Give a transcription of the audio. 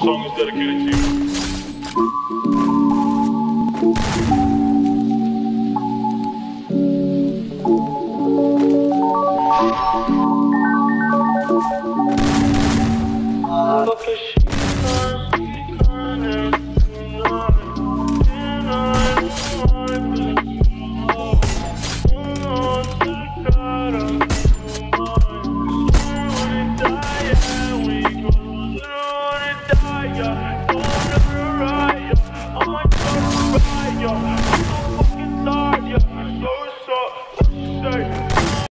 song is dedicated to you. Look at. Hallelujah.